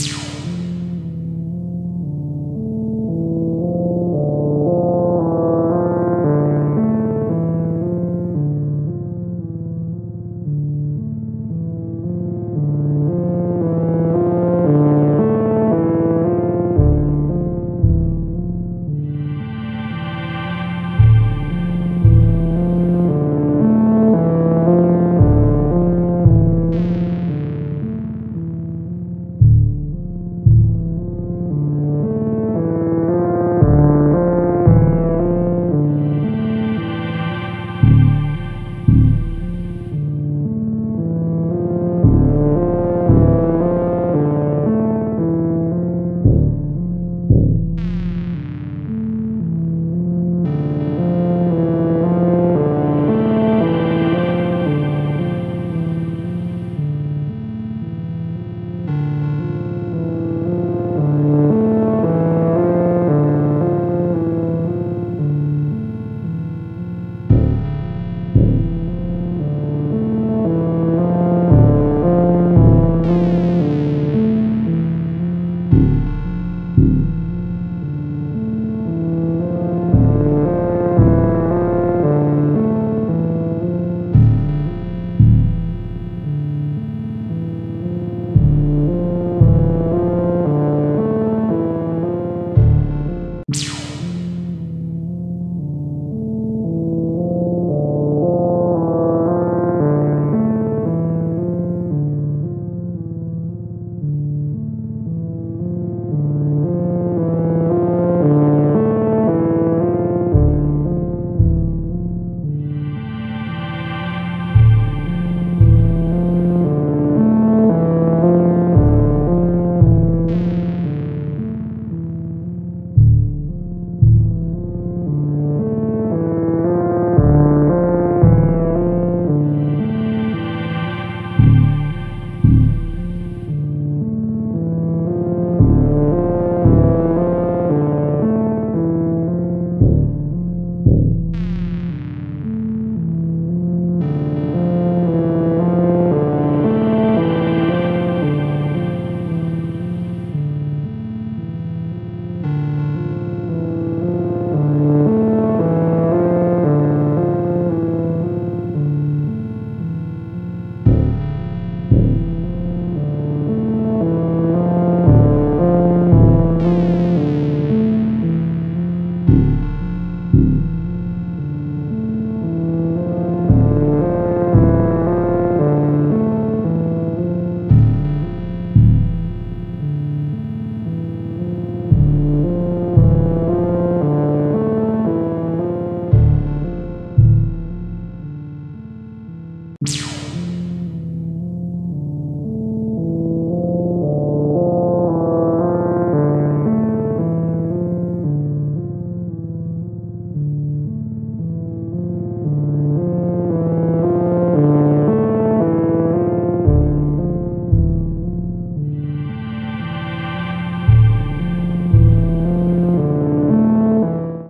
you.